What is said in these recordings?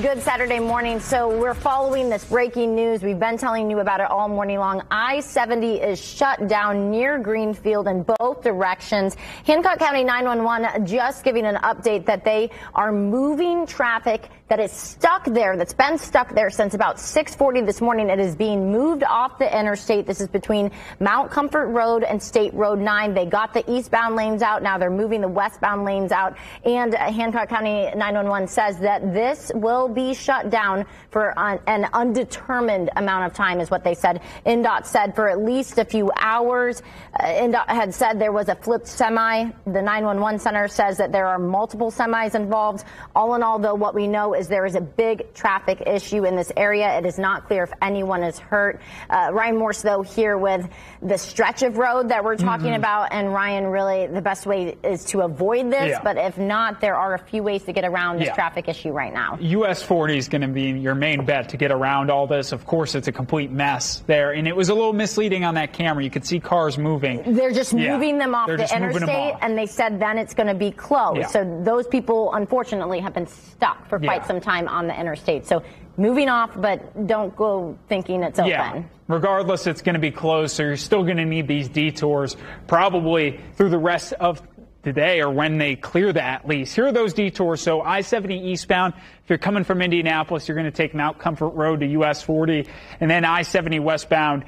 Good Saturday morning. So we're following this breaking news. We've been telling you about it all morning long. I-70 is shut down near Greenfield in both directions. Hancock County 911 just giving an update that they are moving traffic that is stuck there, that's been stuck there since about 640 this morning. It is being moved off the interstate. This is between Mount Comfort Road and State Road 9. They got the eastbound lanes out. Now they're moving the westbound lanes out. And Hancock County 911 says that this will be shut down for an undetermined amount of time is what they said. INDOT said for at least a few hours. Uh, INDOT had said there was a flipped semi. The 911 center says that there are multiple semis involved. All in all, though, what we know is is there is a big traffic issue in this area. It is not clear if anyone is hurt. Uh, Ryan Morse, though, here with the stretch of road that we're talking mm-hmm. about. And Ryan, really, the best way is to avoid this. Yeah. But if not, there are a few ways to get around this yeah. traffic issue right now. US 40 is going to be your main bet to get around all this. Of course, it's a complete mess there. And it was a little misleading on that camera. You could see cars moving. They're just yeah. moving them off They're the interstate. And they said then it's going to be closed. So those people, unfortunately, have been stuck for quite some some time on the interstate. So moving off, but don't go thinking it's open. Yeah. Regardless, it's going to be closed, so you're still going to need these detours probably through the rest of today or when they clear that at least. Here are those detours. So I-70 eastbound, if you're coming from Indianapolis, you're going to take Mount Comfort Road to US 40 and then I-70 westbound,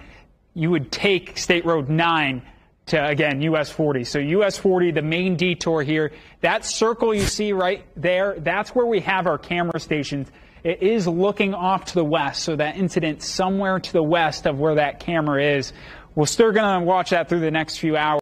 you would take State Road 9 to again US 40. So US 40, the main detour here, that circle you see right there, that's where we have our camera stations. It is looking off to the west, so that incident somewhere to the west of where that camera is. We're still going to watch that through the next few hours.